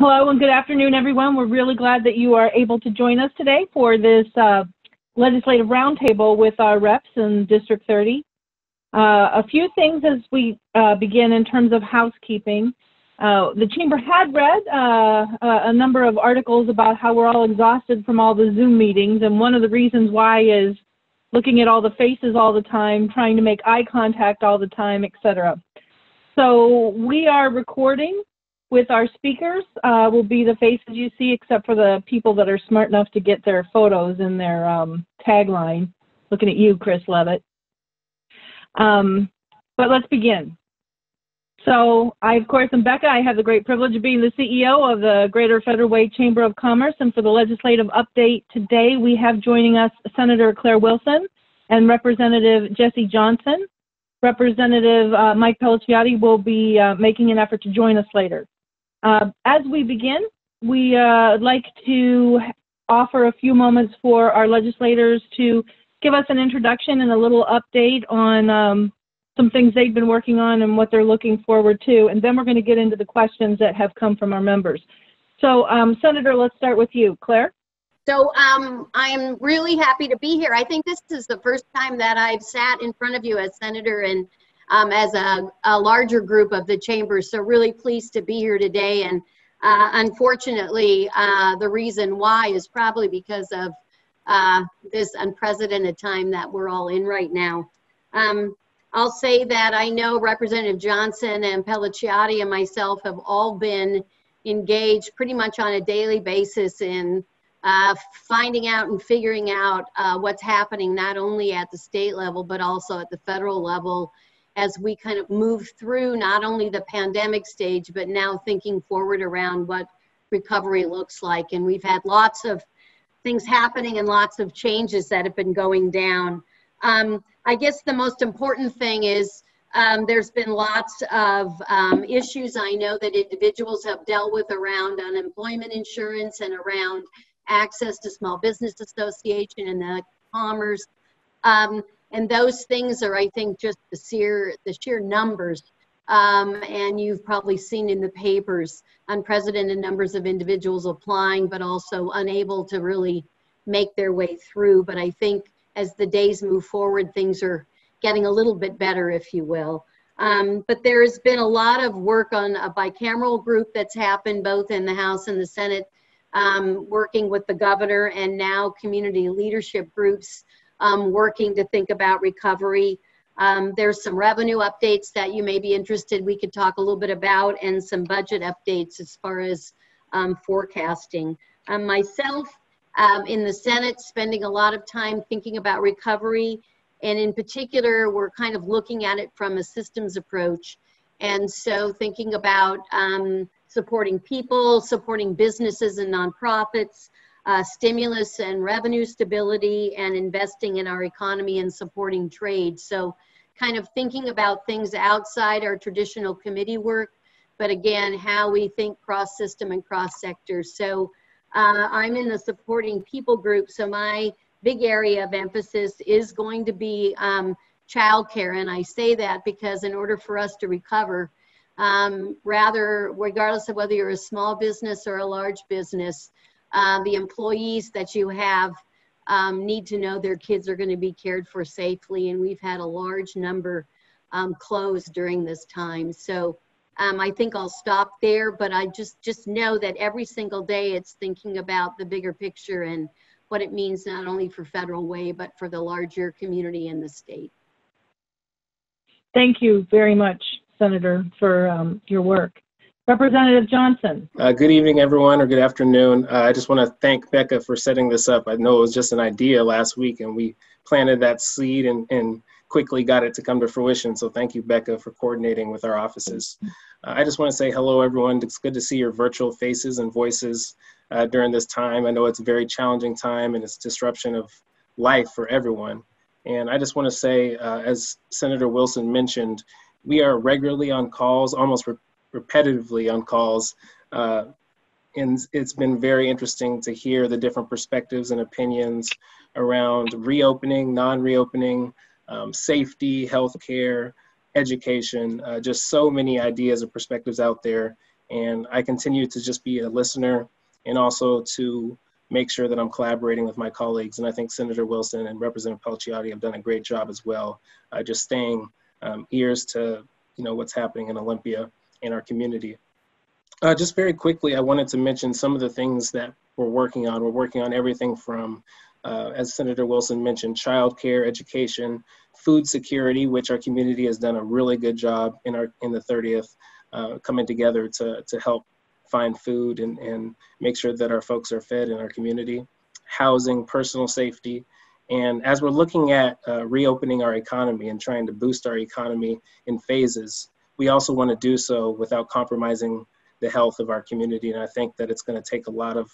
Hello and good afternoon, everyone. We're really glad that you are able to join us today for this uh, legislative roundtable with our reps in District 30. Uh, a few things as we uh, begin in terms of housekeeping. Uh, the Chamber had read uh, a number of articles about how we're all exhausted from all the Zoom meetings, and one of the reasons why is looking at all the faces all the time, trying to make eye contact all the time, etc. So we are recording with our speakers uh, will be the faces you see, except for the people that are smart enough to get their photos in their um, tagline. Looking at you, Chris Levitt. Um, but let's begin. So I, of course, am Becca. I have the great privilege of being the CEO of the Greater Federal Way Chamber of Commerce. And for the legislative update today, we have joining us Senator Claire Wilson and Representative Jesse Johnson. Representative uh, Mike Pellicciotti will be uh, making an effort to join us later. Uh, as we begin, we uh, like to offer a few moments for our legislators to give us an introduction and a little update on um, some things they've been working on and what they're looking forward to. And then we're going to get into the questions that have come from our members. So, um, Senator, let's start with you. Claire? So um, I'm really happy to be here. I think this is the first time that I've sat in front of you as senator and um, as a, a, larger group of the chambers. So really pleased to be here today. And uh, unfortunately, uh, the reason why is probably because of uh, this unprecedented time that we're all in right now. Um, I'll say that I know Representative Johnson and Pellicciotti and myself have all been engaged pretty much on a daily basis in uh, finding out and figuring out uh, what's happening not only at the state level but also at the federal level as we kind of move through not only the pandemic stage but now thinking forward around what recovery looks like and we've had lots of things happening and lots of changes that have been going down um, i guess the most important thing is um, there's been lots of um, issues i know that individuals have dealt with around unemployment insurance and around access to small business association and the commerce. And those things are, I think, just the sheer, the sheer numbers. Um, and you've probably seen in the papers unprecedented numbers of individuals applying, but also unable to really make their way through. But I think as the days move forward, things are getting a little bit better, if you will. Um, but there's been a lot of work on a bicameral group that's happened both in the House and the Senate um, working with the governor and now community leadership groups um, working to think about recovery. Um, there's some revenue updates that you may be interested we could talk a little bit about and some budget updates as far as um, forecasting. Um, myself um, in the Senate spending a lot of time thinking about recovery and in particular we're kind of looking at it from a systems approach and so thinking about um, supporting people, supporting businesses and nonprofits, uh, stimulus and revenue stability, and investing in our economy and supporting trade. So, kind of thinking about things outside our traditional committee work, but again, how we think cross system and cross sector. So, uh, I'm in the supporting people group, so my big area of emphasis is going to be um, childcare. And I say that because in order for us to recover, um, rather, regardless of whether you're a small business or a large business, uh, the employees that you have um, need to know their kids are going to be cared for safely. And we've had a large number um, closed during this time. So um, I think I'll stop there, but I just, just know that every single day it's thinking about the bigger picture and what it means not only for Federal Way, but for the larger community in the state. Thank you very much. Senator, for um, your work. Representative Johnson. Uh, good evening, everyone, or good afternoon. Uh, I just want to thank Becca for setting this up. I know it was just an idea last week, and we planted that seed and, and quickly got it to come to fruition. So thank you, Becca, for coordinating with our offices. Uh, I just want to say hello, everyone. It's good to see your virtual faces and voices uh, during this time. I know it's a very challenging time, and it's disruption of life for everyone. And I just want to say, uh, as Senator Wilson mentioned, we are regularly on calls, almost repetitively on calls. Uh, and it's been very interesting to hear the different perspectives and opinions around reopening, non reopening, um, safety, healthcare, education, uh, just so many ideas and perspectives out there. And I continue to just be a listener and also to make sure that I'm collaborating with my colleagues. And I think Senator Wilson and Representative Pellicciotti have done a great job as well, uh, just staying um, ears to you know what's happening in Olympia in our community. Uh, just very quickly, I wanted to mention some of the things that we're working on. We're working on everything from, uh, as Senator Wilson mentioned, childcare, education, food security, which our community has done a really good job in our in the 30th, uh, coming together to to help find food and, and make sure that our folks are fed in our community, housing, personal safety. And as we're looking at uh, reopening our economy and trying to boost our economy in phases, we also want to do so without compromising the health of our community. And I think that it's going to take a lot of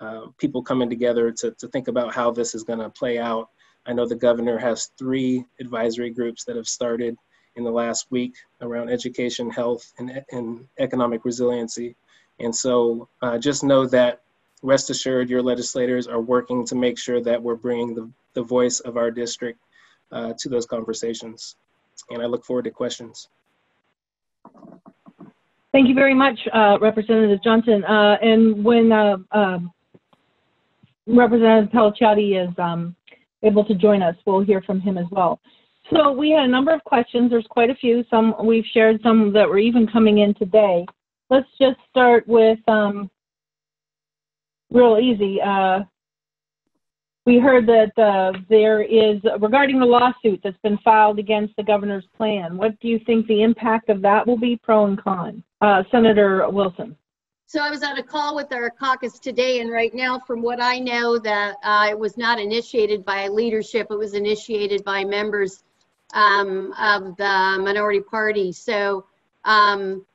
uh, people coming together to, to think about how this is going to play out. I know the governor has three advisory groups that have started in the last week around education, health, and, and economic resiliency. And so uh, just know that rest assured your legislators are working to make sure that we're bringing the, the voice of our district uh, to those conversations. And I look forward to questions. Thank you very much, uh, Representative Johnson. Uh, and when uh, um, Representative Pellicciotti is um, able to join us, we'll hear from him as well. So we had a number of questions. There's quite a few. Some we've shared some that were even coming in today let's just start with um, real easy. Uh, we heard that uh, there is, regarding the lawsuit that's been filed against the governor's plan, what do you think the impact of that will be, pro and con? Uh, Senator Wilson. So I was on a call with our caucus today, and right now, from what I know, that uh, it was not initiated by leadership. It was initiated by members um, of the minority party. So um,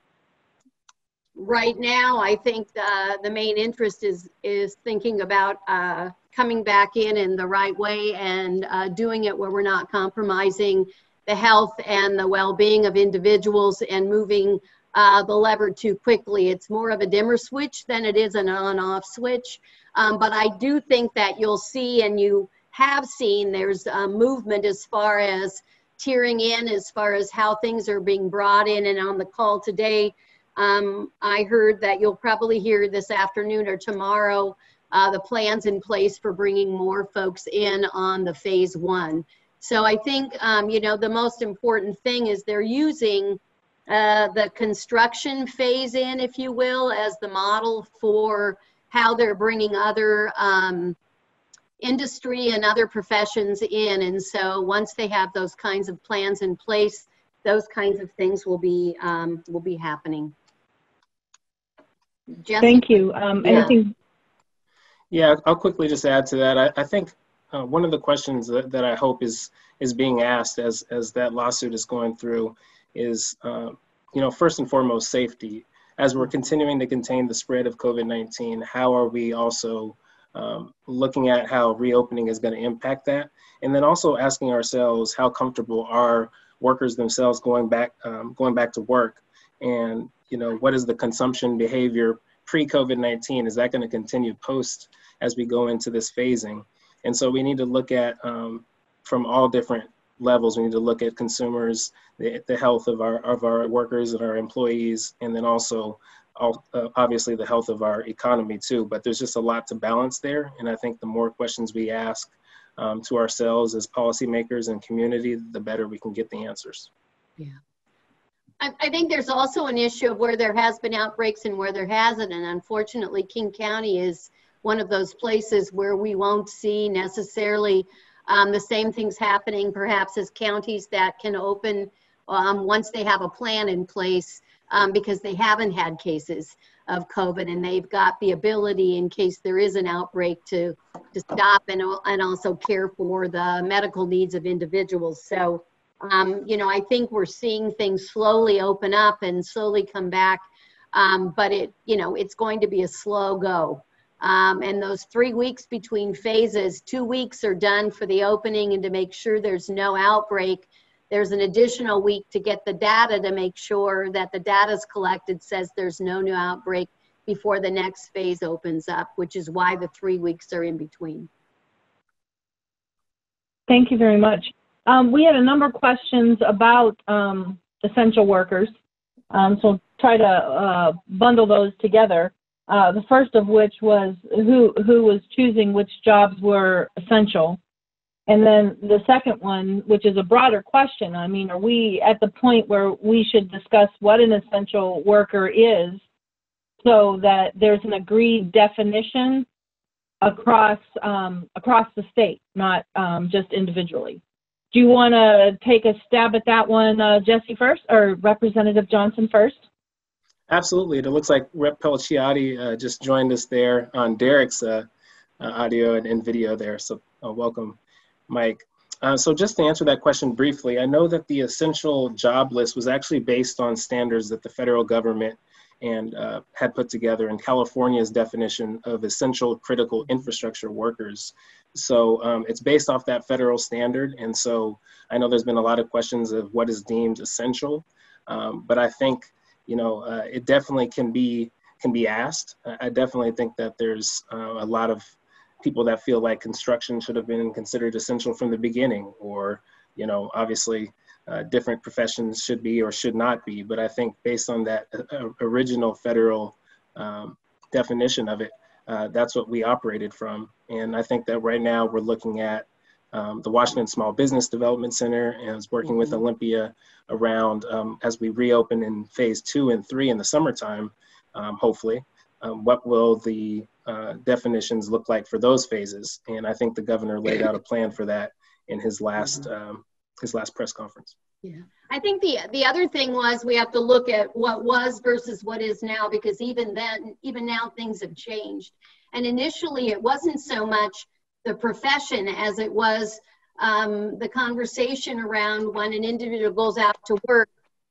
right now, I think the, the main interest is, is thinking about uh, coming back in in the right way and uh, doing it where we're not compromising the health and the well-being of individuals and moving uh, the lever too quickly. It's more of a dimmer switch than it is an on-off switch. Um, but I do think that you'll see and you have seen there's movement as far as tiering in, as far as how things are being brought in. And on the call today, um, I heard that you'll probably hear this afternoon or tomorrow uh, the plans in place for bringing more folks in on the phase one. So I think, um, you know, the most important thing is they're using uh, the construction phase in, if you will, as the model for how they're bringing other um, industry and other professions in. And so once they have those kinds of plans in place, those kinds of things will be um, will be happening. Jessica? Thank you. Um, yeah. Anything? Yeah, I'll quickly just add to that. I, I think uh, one of the questions that, that I hope is is being asked as as that lawsuit is going through is, uh, you know, first and foremost, safety. As we're continuing to contain the spread of COVID-19, how are we also um, looking at how reopening is going to impact that, and then also asking ourselves how comfortable are workers themselves going back um, going back to work, and you know, what is the consumption behavior pre-COVID-19? Is that going to continue post as we go into this phasing? And so we need to look at um, from all different levels. We need to look at consumers, the, the health of our of our workers and our employees, and then also all, uh, obviously the health of our economy too. But there's just a lot to balance there, and I think the more questions we ask um, to ourselves as policymakers and community, the better we can get the answers. Yeah. I, think there's also an issue of where there has been outbreaks and where there hasn't. And unfortunately, King County is one of those places where we won't see necessarily um, the same things happening perhaps as counties that can open um, once they have a plan in place um, because they haven't had cases of COVID and they've got the ability in case there is an outbreak to, to stop and, and also care for the medical needs of individuals. So um, you know, I think we're seeing things slowly open up and slowly come back. Um, but it, you know, it's going to be a slow go. Um, and those three weeks between phases, two weeks are done for the opening and to make sure there's no outbreak. There's an additional week to get the data to make sure that the data is collected says there's no new outbreak before the next phase opens up, which is why the three weeks are in between. Thank you very much. Um, we had a number of questions about um, essential workers. Um, so try to uh, bundle those together. Uh, the first of which was who who was choosing which jobs were essential, and then the second one, which is a broader question. I mean, are we at the point where we should discuss what an essential worker is, so that there's an agreed definition across um, across the state, not um, just individually? Do you want to take a stab at that one, uh, Jesse first, or Representative Johnson first? Absolutely. It looks like Rep. Pellicciotti uh, just joined us there on Derek's uh, uh, audio and, and, video there. So welcome, Mike. Uh, so just to answer that question briefly, I know that the essential job list was actually based on standards that the federal government and uh, had put together in California's definition of essential critical infrastructure workers. So um, it's based off that federal standard. And so I know there's been a lot of questions of what is deemed essential, um, but I think you know, uh, it definitely can be can be asked. I definitely think that there's uh, a lot of people that feel like construction should have been considered essential from the beginning, or you know, obviously. Uh, different professions should be or should not be, but I think based on that uh, original federal um, definition of it, uh, that's what we operated from. And I think that right now we're looking at um, the Washington Small Business Development Center and is working with mm-hmm. Olympia around um, as we reopen in phase two and three in the summertime, um, hopefully. Um, what will the uh, definitions look like for those phases? And I think the governor laid out a plan for that in his last mm-hmm. um, his last press conference. Yeah, I think the the other thing was we have to look at what was versus what is now because even then, even now, things have changed. And initially, it wasn't so much the profession as it was um, the conversation around when an individual goes out to work,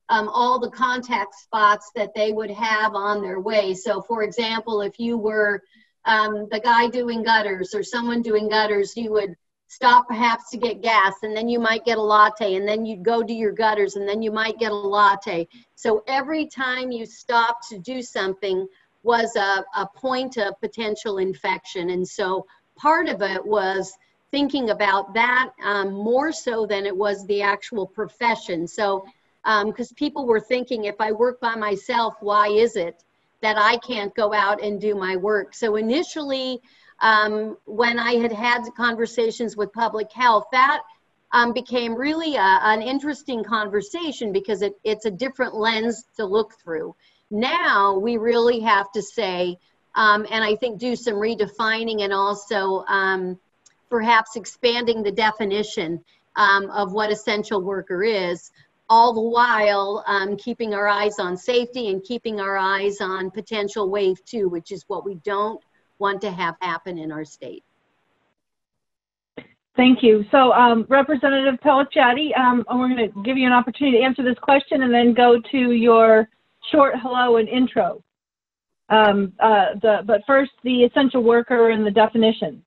um, all the contact spots that they would have on their way. So, for example, if you were um, the guy doing gutters or someone doing gutters, you would stop perhaps to get gas and then you might get a latte and then you'd go to your gutters and then you might get a latte. So every time you stopped to do something was a, a point of potential infection. And so part of it was thinking about that um, more so than it was the actual profession. So, because um, people were thinking, if I work by myself, why is it that I can't go out and do my work? So, initially, um, when I had had conversations with public health, that um, became really a, an interesting conversation because it, it's a different lens to look through. Now we really have to say, um, and I think do some redefining and also um, perhaps expanding the definition um, of what essential worker is, all the while um, keeping our eyes on safety and keeping our eyes on potential wave two, which is what we don't want to have happen in our state. Thank you. So, um, Representative Pellicciotti, um, we're going to give you an opportunity to answer this question and then go to your short hello and intro. Um, uh, the, but first, the essential worker and the definition.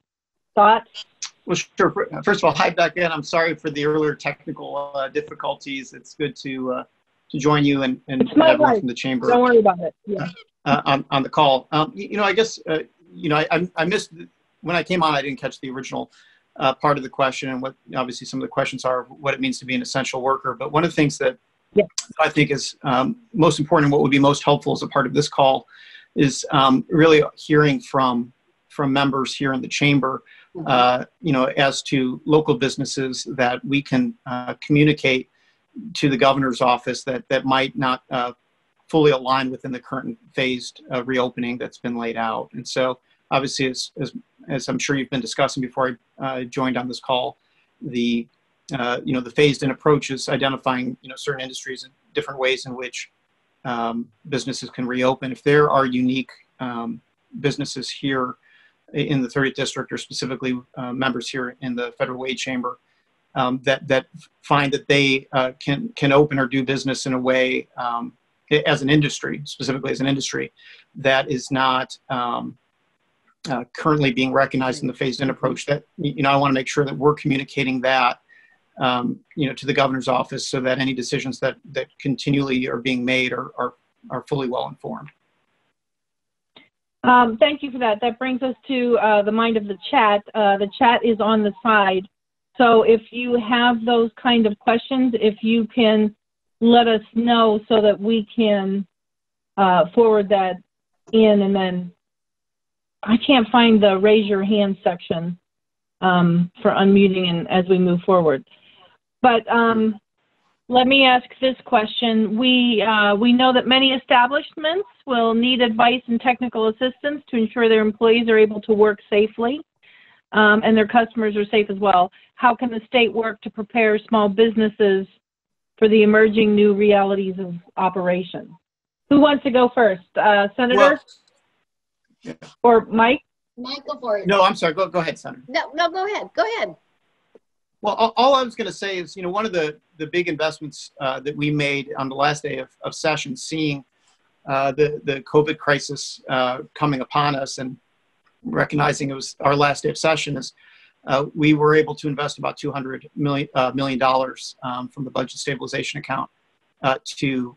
Thoughts? Well, sure. First of all, hi back in. I'm sorry for the earlier technical uh, difficulties. It's good to uh, to join you and, and everyone from the chamber. Don't worry about it. Yeah. Uh, on, on the call. Um, you, you, know, I guess, uh, you know, I, I missed, when I came on, I didn't catch the original uh, part of the question and what obviously some of the questions are what it means to be an essential worker. But one of the things that yeah. I think is um, most important and what would be most helpful as a part of this call is um, really hearing from from members here in the chamber, mm-hmm. uh, you know, as to local businesses that we can uh, communicate to the governor's office that that might not uh, fully align within the current phased uh, reopening that's been laid out. And so, obviously, as as, as I'm sure you've been discussing before I uh, joined on this call, the uh, you know the phased-in approach is identifying you know certain industries and different ways in which um, businesses can reopen. If there are unique um, businesses here in the 30th district, or specifically uh, members here in the Federal Way chamber, um, that that find that they uh, can can open or do business in a way um, as an industry, specifically as an industry, that is not um, uh, currently being recognized in the phased-in approach. That you know, I want to make sure that we're communicating that um, you know, to the governor's office so that any decisions that, that continually are being made are, are, are fully well informed. Um, thank you for that. That brings us to uh, the mind of the chat. Uh, the chat is on the side. So if you have those kind of questions, if you can let us know so that we can uh, forward that in, and then I can't find the raise your hand section um, for unmuting and as we move forward. But um, let me ask this question. We, uh, we know that many establishments will need advice and technical assistance to ensure their employees are able to work safely um, and their customers are safe as well. How can the state work to prepare small businesses for the emerging new realities of operation? Who wants to go first? Uh, Senator Well, yeah. or Mike? Mike, go for it. No, I'm sorry. Go, go ahead, Senator. No, no, go ahead. Go ahead. Well, all, I was going to say is, you know, one of the, the big investments uh, that we made on the last day of, of session, seeing uh, the, the COVID crisis uh, coming upon us and recognizing it was our last day of session, is uh, we were able to invest about 200 million, uh, million dollars, um, from the budget stabilization account uh, to,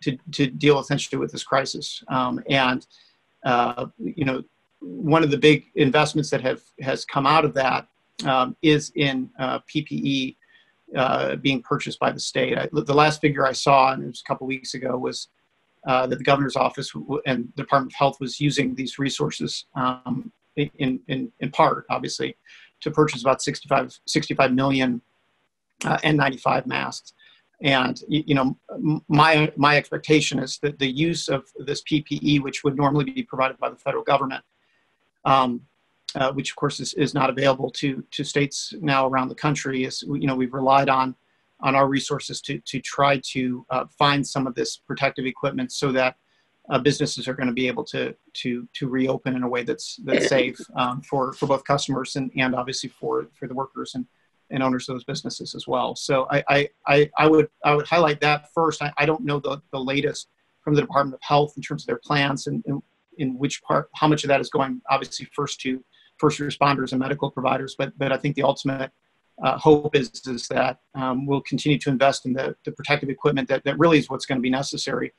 to, to deal essentially with this crisis. Um, and, you know, one of the big investments that have has come out of that um, is in uh, PPE uh, being purchased by the state. I, the last figure I saw, and it was a couple weeks ago, was uh, that the governor's office and the Department of Health was using these resources um, in, in, in part, obviously, to purchase about 65, 65 million uh, N95 masks. And you, know, my my expectation is that the use of this PPE, which would normally be provided by the federal government, um, uh, which of course is, is not available to to states now around the country, is you know we've relied on on our resources to to try to uh, find some of this protective equipment so that uh, businesses are going to be able to to to reopen in a way that's that's safe um, for for both customers and and obviously for for the workers and and owners of those businesses as well. So I I I, would I would highlight that first. I, I don't know the the latest from the Department of Health in terms of their plans and, and in which part how much of that is going obviously first to first responders and medical providers. But but I think the ultimate uh, hope is is that um, we'll continue to invest in the, the protective equipment that, that really is what's going to be necessary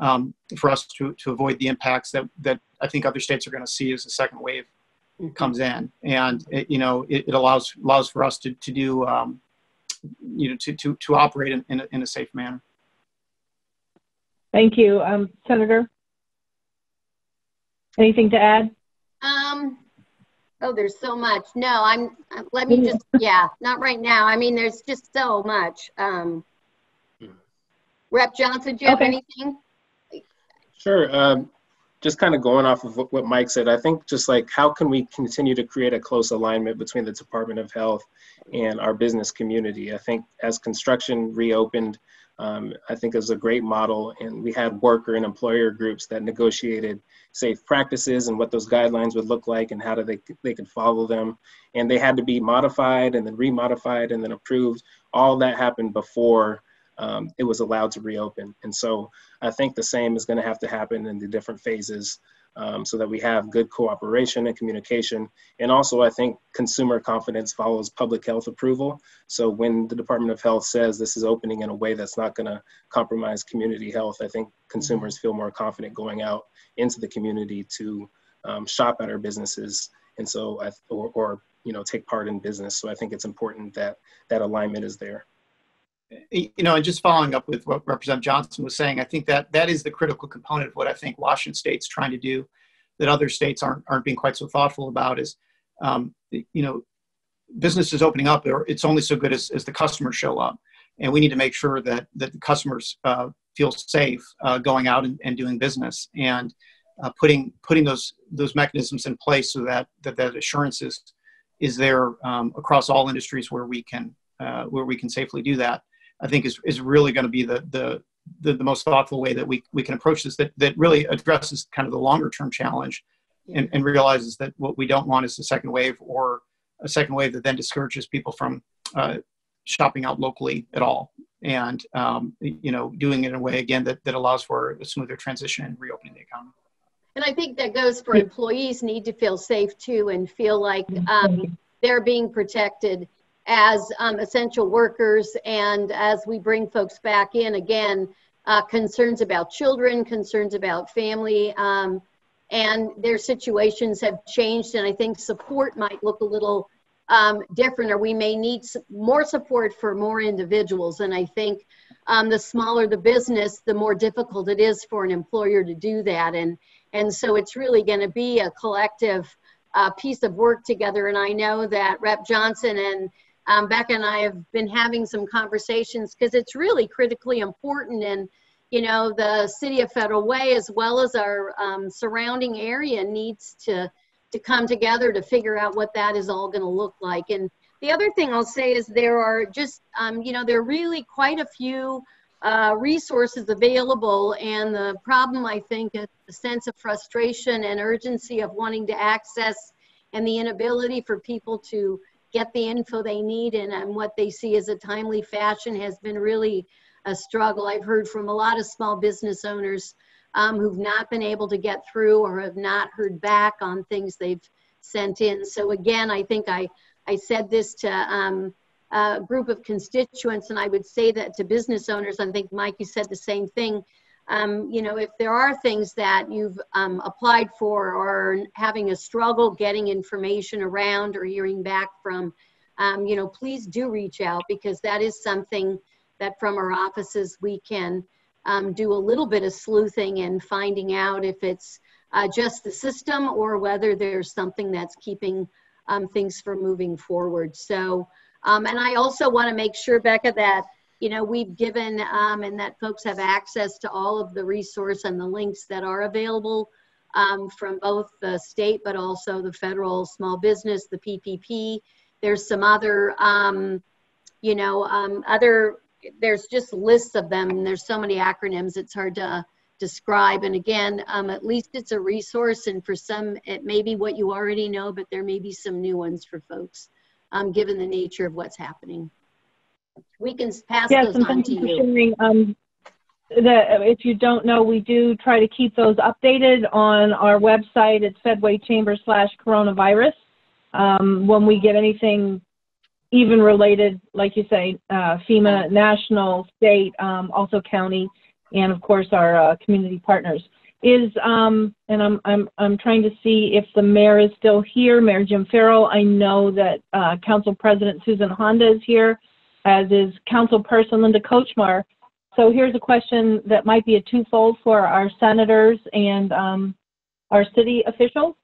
um, for us to, to avoid the impacts that, that I think other states are going to see as the second wave comes in. And it, you know it, it allows allows for us to, to do um, you know to, to, to operate in, in, a, in a safe manner. Thank you, um, Senator. Anything to add? Um, oh, there's so much. No, I'm, uh, let me just, yeah, not right now. I mean, there's just so much. Um, Rep Johnson, do you have anything? Sure. Um, just kind of going off of what, what Mike said, I think just like how can we continue to create a close alignment between the Department of Health and our business community? I think as construction reopened, um, I think it was a great model, and we had worker and employer groups that negotiated safe practices and what those guidelines would look like and how do they they could follow them, and they had to be modified and then remodified and then approved. All that happened before um, it was allowed to reopen, and so I think the same is going to have to happen in the different phases um, so that we have good cooperation and communication. And also, I think consumer confidence follows public health approval. So when the Department of Health says this is opening in a way that's not going to compromise community health, I think consumers feel more confident going out into the community to um, shop at our businesses. And so, I, or, or you know, take part in business. So I think it's important that that alignment is there. You know, and just following up with what Representative Johnson was saying, I think that that is the critical component of what I think Washington State's trying to do that other states aren't aren't being quite so thoughtful about is, um, you know, businesses opening up, or it's only so good as, as the customers show up, and we need to make sure that that the customers uh, feel safe uh, going out and, and doing business and uh, putting putting those those mechanisms in place so that that, that assurance is is there um, across all industries where we can uh, where we can safely do that. I think is, is really going to be the, the, the, the, most thoughtful way that we, we can approach this that, that really addresses kind of the longer term challenge and, and realizes that what we don't want is a second wave or a second wave that then discourages people from uh, shopping out locally at all. And, um, you know, doing it in a way, again, that, that allows for a smoother transition and reopening the economy. And I think that goes for employees need to feel safe too and feel like um, they're being protected as um, essential workers and as we bring folks back in again uh, concerns about children concerns about family um, and their situations have changed and i think support might look a little um, different or we may need more support for more individuals and i think um, the smaller the business, the more difficult it is for an employer to do that. And, and so it's really going to be a collective uh, piece of work together. And I know that Rep Johnson and um, Becca and I have been having some conversations because it's really critically important. And, you know, the city of Federal Way, as well as our um, surrounding area, needs to, to come together to figure out what that is all going to look like. And the other thing I'll say is there are just, um, you know, there are really quite a few uh, resources available. And the problem, I think, is the sense of frustration and urgency of wanting to access and the inability for people to get the info they need and, what they see as a timely fashion has been really a struggle. I've heard from a lot of small business owners um, who've not been able to get through or have not heard back on things they've sent in. So again, I think I I said this to um, a group of constituents, and I would say that to business owners. I think Mike, you said the same thing. Um, you know, if there are things that you've um, applied for or having a struggle getting information around or hearing back from, um, you know, please do reach out because that is something that from our offices we can um, do a little bit of sleuthing and finding out if it's uh, just the system or whether there's something that's keeping um, things from moving forward. So, um, and I also want to make sure, Becca, that you know we've given um, and that folks have access to all of the resource and the links that are available um, from both the state but also the federal small business, the PPP. There's some other, um, you know, um, other. There's just lists of them. And there's so many acronyms. It's hard to describe. And again, um, at least it's a resource. And for some, it may be what you already know, but there may be some new ones for folks, um, given the nature of what's happening. We can pass yes, those and on to you sharing. Um, the, if you don't know, we do try to keep those updated on our website. It's Fedway Chamber slash coronavirus. Um, when we get anything even related, like you say, uh, FEMA, national, state, um, also county, and of course our uh, community partners. Is um, and I'm I'm I'm trying to see if the mayor is still here, Mayor Jim Farrell. I know that uh, Council President Susan Honda is here, as is Council Person Linda Kochmar. So here's a question that might be a twofold for our senators and um, our city officials,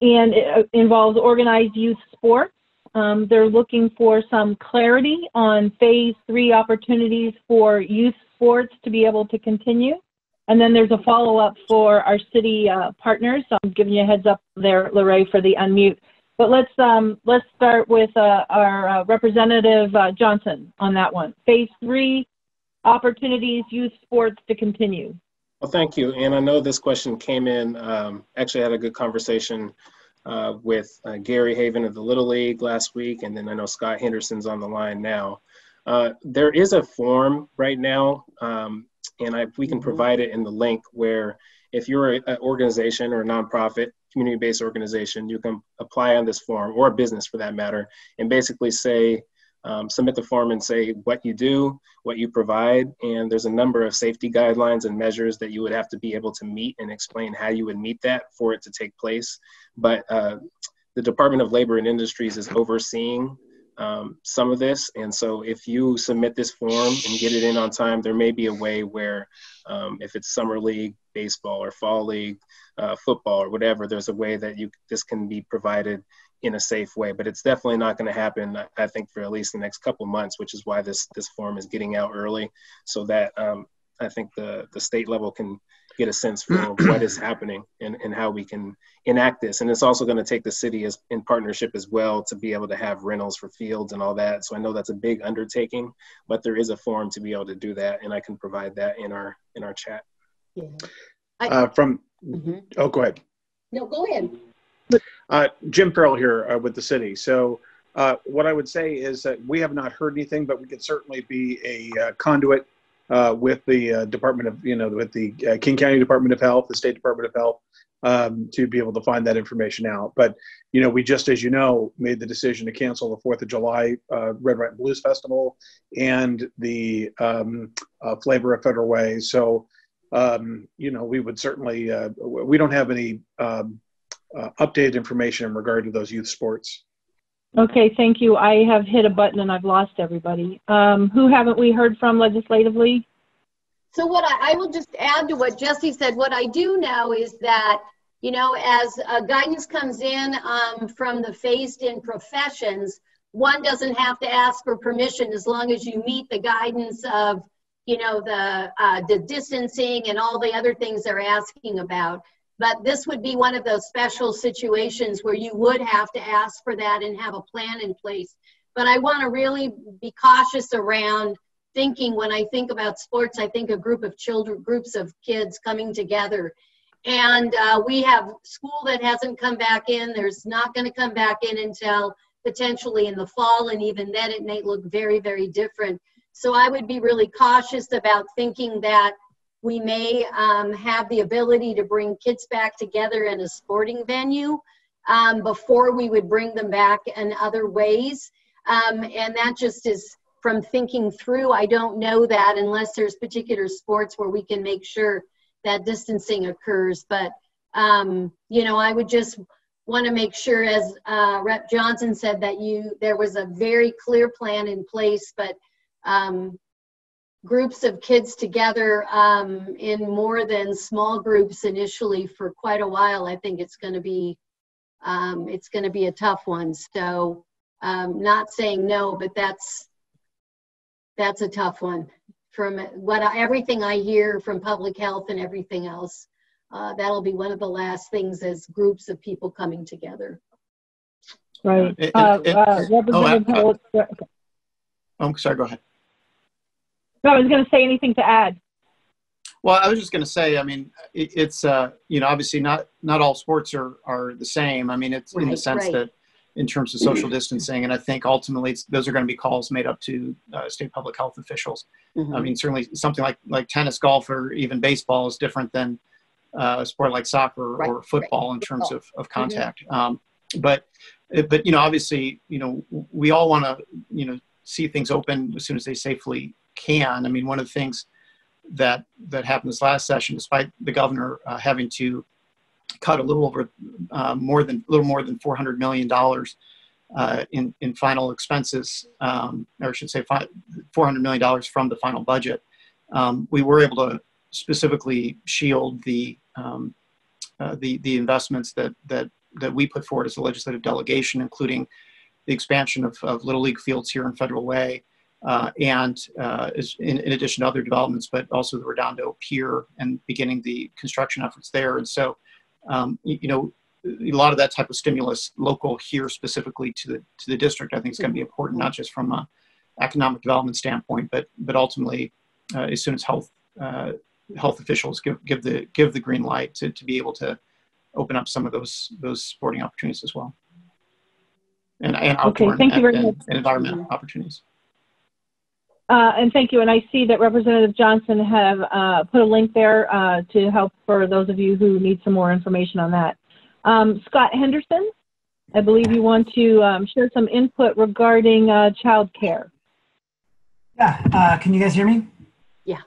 and it uh, involves organized youth sports. Um, they're looking for some clarity on phase three opportunities for youth sports to be able to continue. And then there's a follow-up for our city uh, partners. So I'm giving you a heads up there, Lorraine, for the unmute. But let's um, let's start with uh, our uh, representative uh, Johnson on that one. Phase three opportunities, youth sports to continue. Well, thank you. And I know this question came in. Um, actually, I had a good conversation uh, with uh, Gary Haven of the Little League last week, and then I know Scott Henderson's on the line now. Uh, there is a form right now, um, and I, we can provide it in the link where if you're an organization or a nonprofit, community-based organization, you can apply on this form or a business for that matter, and basically say, um, submit the form and say what you do, what you provide, and there's a number of safety guidelines and measures that you would have to be able to meet and explain how you would meet that for it to take place. But uh, the Department of Labor and Industries is overseeing um, some of this. And so if you submit this form and get it in on time, there may be a way where um, if it's summer league, baseball or fall league, uh, football or whatever, there's a way that you this can be provided in a safe way. But it's definitely not going to happen, I think, for at least the next couple months, which is why this this form is getting out early, so that um, I think the the state level can get a sense for what is happening and, and how we can enact this. And it's also going to take the city as in partnership as well to be able to have rentals for fields and all that. So I know that's a big undertaking, but there is a form to be able to do that, and I can provide that in our in our chat. Yeah. Uh, from, Mhm. oh, go ahead. No, go ahead. Uh, Jim Farrell here uh, with the city. So, uh, what I would say is that we have not heard anything, but we could certainly be a uh, conduit uh, with the uh, Department of, you know, with the uh, King County Department of Health, the State Department of Health, um, to be able to find that information out. But, you know, we just, as you know, made the decision to cancel the Fourth of July uh, Red, White, and Blues Festival and the um, Flavor of Federal Way. So, um, you know, we would certainly, we don't have any. Um, updated information in regard to those youth sports. Okay, thank you. I have hit a button and I've lost everybody. Um, who haven't we heard from legislatively? So what I, I will just add to what Jesse said, what I do know is that, you know, as uh, guidance comes in um, from the phased in professions, one doesn't have to ask for permission as long as you meet the guidance of, you know, the, uh, the distancing and all the other things they're asking about. But this would be one of those special situations where you would have to ask for that and have a plan in place. But I want to really be cautious around thinking when I think about sports, I think a group of children, groups of kids coming together. And uh, we have school that hasn't come back in. There's not going to come back in until potentially in the fall. And even then, it may look very, very different. So I would be really cautious about thinking that we may um, have the ability to bring kids back together in a sporting venue um, before we would bring them back in other ways. Um, and that just is from thinking through, I don't know that unless there's particular sports where we can make sure that distancing occurs. But, um, you know, I would just want to make sure, as uh, Rep Johnson said, that you there was a very clear plan in place, but um, groups of kids together um, in more than small groups initially for quite a while, I think it's going to be um, it's going to be a tough one. So, um, not saying no, but that's that's a tough one. From what I, everything I hear from public health and everything else, uh, that'll be one of the last things as groups of people coming together. Right. It- Uh, it- uh, oh, I- Howell- Oh, sorry, go ahead. No, I was going to say anything to add. Well, I was just going to say, I mean, it, it's uh, you know, obviously not not all sports are are the same. I mean, it's in the sense right. that in terms of social distancing, and I think ultimately it's, those are going to be calls made up to uh, state public health officials. Mm-hmm. I mean, certainly something like like tennis, golf, or even baseball is different than uh, a sport like soccer Right, or football in terms Football. of, of contact. Um, but but you know, obviously, you know, we all want to you know see things open as soon as they safely can. I mean, one of the things that that happened this last session, despite the governor uh, having to cut a little over uh, more than a little more than 400 million dollars uh, in in final expenses, um, or I should say, 400 million dollars from the final budget. Um, we were able to specifically shield the um, uh, the the investments that that that we put forward as a legislative delegation, including the expansion of, of Little League fields here in Federal Way, uh, and uh, in, in addition to other developments, but also the Redondo Pier and beginning the construction efforts there. And so, um, you, you know, a lot of that type of stimulus local here specifically to the to the district, I think is going to be important, not just from a economic development standpoint, but but ultimately, uh, as soon as health uh, health officials give give the give the green light to, to be able to open up some of those those sporting opportunities as well, and and Okay, outdoor thank you very and, much. and environmental opportunities. Uh, and thank you. And I see that Representative Johnson have uh, put a link there uh, to help for those of you who need some more information on that. Um, Scott Henderson, I believe you want to um, share some input regarding uh, child care. Yeah, uh, can you guys hear me? Yeah.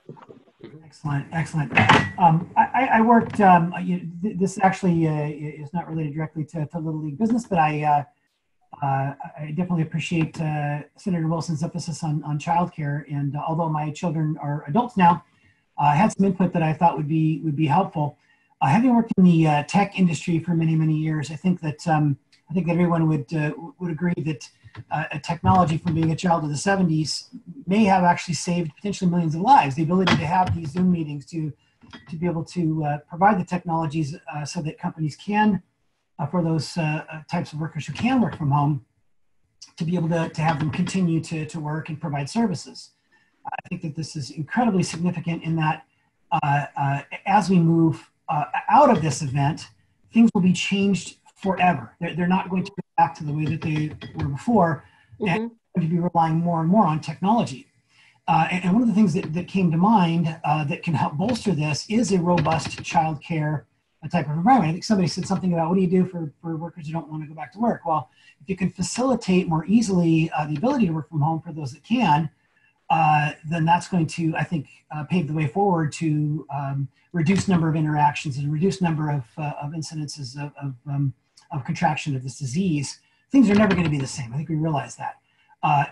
Excellent, excellent. Um, I, I- I worked, um, you, th- this actually uh, is not related directly to, to Little League business, but I, uh, I definitely appreciate uh, Senator Wilson's emphasis on, on childcare. And uh, although my children are adults now, I had some input that I thought would be would be helpful. Uh, having worked in the uh, tech industry for many many years, I think that um, I think that everyone would uh, would agree that a technology from being a child of the 70s may have actually saved potentially millions of lives. The ability to have these Zoom meetings to to be able to provide the technologies so that companies can, for those uh, uh, types of workers who can work from home, to be able to, to have them continue to, to work and provide services. I think that this is incredibly significant in that uh, uh, as we move uh, out of this event, things will be changed forever. They're, they're not going to go back to the way that they were before and going to be relying more and more on technology. Uh, and, and one of the things that, that came to mind uh, that can help bolster this is a robust child care type of environment. I think somebody said something about what do you do for, for workers who don't want to go back to work? Well, if you can facilitate more easily uh, the ability to work from home for those that can, uh, then that's going to, I think, uh, pave the way forward to um, reduce number of interactions and reduce number of, uh, of incidences of, of, um, of contraction of this disease things are never going to be the same. I think we realize that. Uh,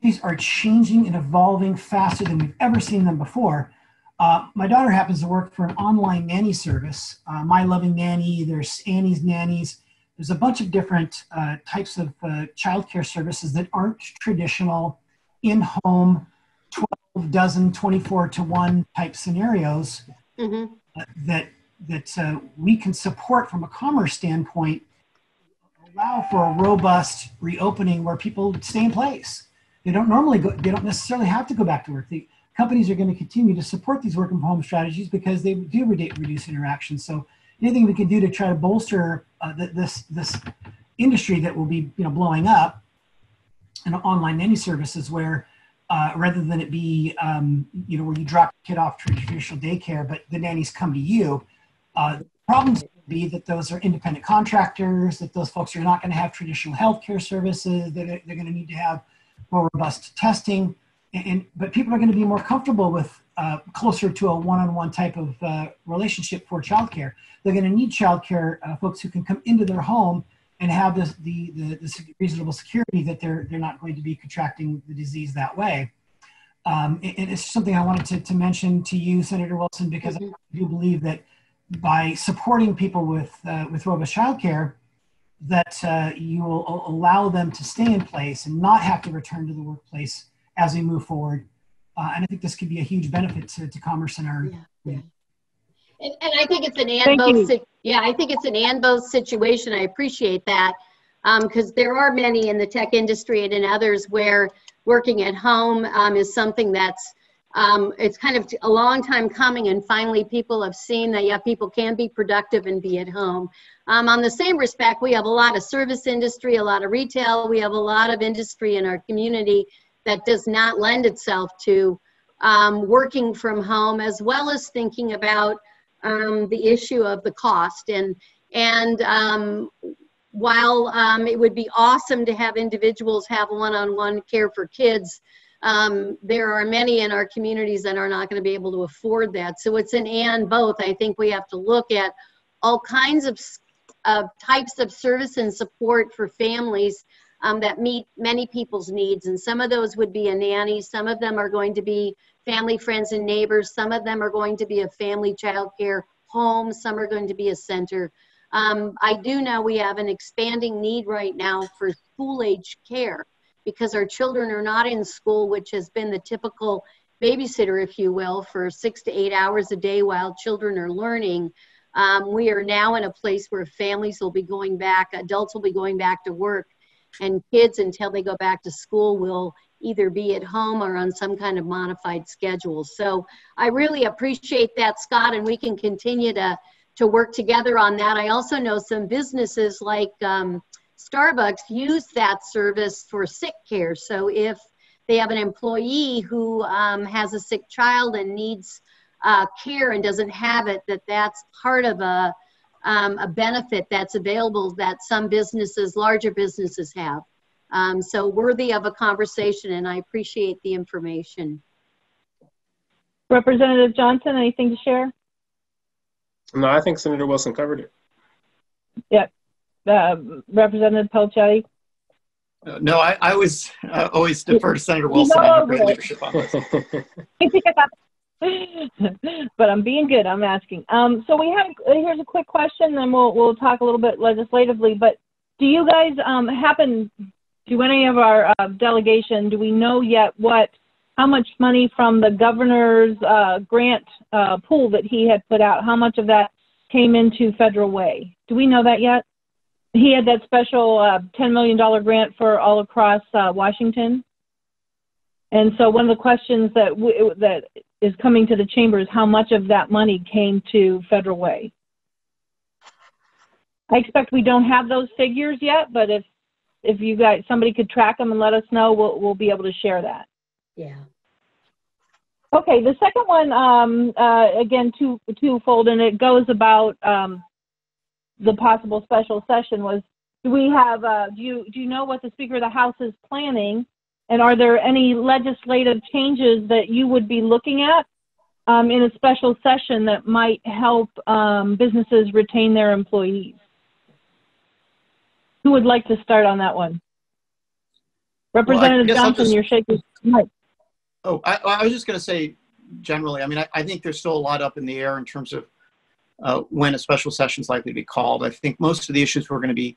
these are changing and evolving faster than we've ever seen them before. Uh, my daughter happens to work for an online nanny service, uh, My Loving Nanny. There's Annie's Nannies. There's a bunch of different uh, types of uh, childcare services that aren't traditional in-home 12 dozen 24 to 1 type scenarios Mhm. that that uh, we can support from a commerce standpoint allow for a robust reopening where people stay in place they don't normally go they don't necessarily have to go back to work the companies are going to continue to support these work from home strategies because they do reduce interaction so anything we can do to try to bolster uh, this this industry that will be you know blowing up and online nanny services where uh, rather than it be um, you know where you drop kid off to traditional daycare but the nannies come to you uh, the problems would be that those are independent contractors that those folks are not going to have traditional healthcare services that they're, they're going to need to have more robust testing and, and but people are going to be more comfortable with uh, closer to a one-on-one type of uh, relationship for childcare they're going to need childcare uh, folks who can come into their home and have this, the, the, the reasonable security that they're, they're not going to be contracting the disease that way. Um, and, it's something I wanted to, to mention to you, Senator Wilson, because I do believe that by supporting people with, uh, with robust childcare, that uh, you will allow them to stay in place and not have to return to the workplace as we move forward. Uh, and I think this could be a huge benefit to, to commerce in our, Yeah. And, and I think it's an and both, si- yeah, I think it's an and both situation. I appreciate that. Um, cause there are many in the tech industry and in others where working at home, um, is something that's, um, it's kind of a long time coming and finally people have seen that, yeah, people can be productive and be at home. Um, on the same respect, we have a lot of service industry, a lot of retail, we have a lot of industry in our community that does not lend itself to, um, working from home as well as thinking about um, the issue of the cost. And and um, while um, it would be awesome to have individuals have one-on-one care for kids um, there are many in our communities that are not going to be able to afford that. So it's an and both. I think we have to look at all kinds of, of types of service and support for families um, that meet many people's needs and some of those would be a nanny some of them are going to be family, friends, and neighbors. Some of them are going to be a family child care home. Some are going to be a center. Um, I do know we have an expanding need right now for school age care because our children are not in school, which has been the typical babysitter, if you will, for six to eight hours a day while children are learning. Um, we are now in a place where families will be going back, adults will be going back to work, and kids, until they go back to school, will either be at home or on some kind of modified schedule. So I really appreciate that, Scott, and we can continue to, to work together on that. I also know some businesses like um, Starbucks use that service for sick care. So if they have an employee who um, has a sick child and needs uh, care and doesn't have it, that that's part of a, um, a benefit that's available that some businesses, larger businesses have. Um, so worthy of a conversation, and I appreciate the information. Representative Johnson, anything to share? No, I think Senator Wilson covered it. Uh, Representative Pellicciotti? Uh, No, I, I was uh, always defer to Senator Wilson. I have great leadership on this. but I'm being good. I'm asking. Um, so we have here's a quick question, then we'll we'll talk a little bit legislatively. But do you guys um, happen? Do any of our uh, delegation? Do we know yet what how much money from the governor's uh, grant uh, pool that he had put out? How much of that came into Federal Way? Do we know that yet? He had that special uh, $10 million grant for all across uh, Washington. And so one of the questions that w- that is coming to the chamber is how much of that money came to Federal Way. I expect we don't have those figures yet, but if if you guys somebody could track them and let us know, we'll we'll be able to share that. Yeah. Okay, the second one, um, uh, again, two twofold, and it goes about um, the possible special session. Was do we have? Uh, do you do you know what the Speaker of the House is planning, and are there any legislative changes that you would be looking at um, in a special session that might help um, businesses retain their employees? Who would like to start on that one? Representative I'll Johnson, just- you're shaking. Mike. Oh, I, I was just going to say generally, I mean, I, I think there's still a lot up in the air in terms of uh, when a special session is likely to be called. I think most of the issues we're going to be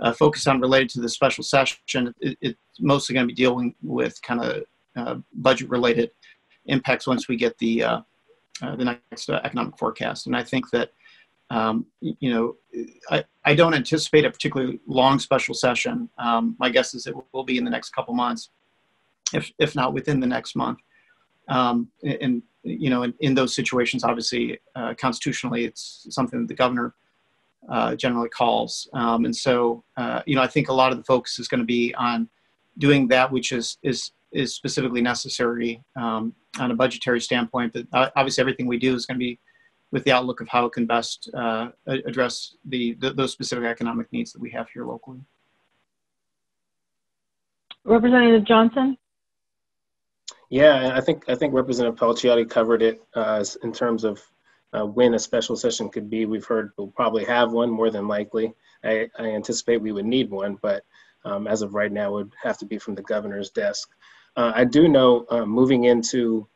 uh, focused on related to the special session, it, it's mostly going to be dealing with kind of uh, budget related impacts once we get the, uh, uh, the next uh, economic forecast. And I think that, um, you know, I, I don't anticipate a particularly long special session. Um, my guess is it will be in the next couple months if, if not within the next month. Um, and, and, you know, in, in those situations, obviously, uh, constitutionally, it's something that the governor uh, generally calls. Um, and so, uh, you know, I think a lot of the focus is going to be on doing that which is is is specifically necessary um, on a budgetary standpoint. But uh, obviously, everything we do is going to be with the outlook of how it can best uh, address the, the those specific economic needs that we have here locally. Representative Johnson? Yeah, I think I think Representative Pellicciotti covered it uh, in terms of uh, when a special session could be. We've heard we'll probably have one more than likely. I, I anticipate we would need one, but um, as of right now, it would have to be from the governor's desk. Uh, I do know uh, moving into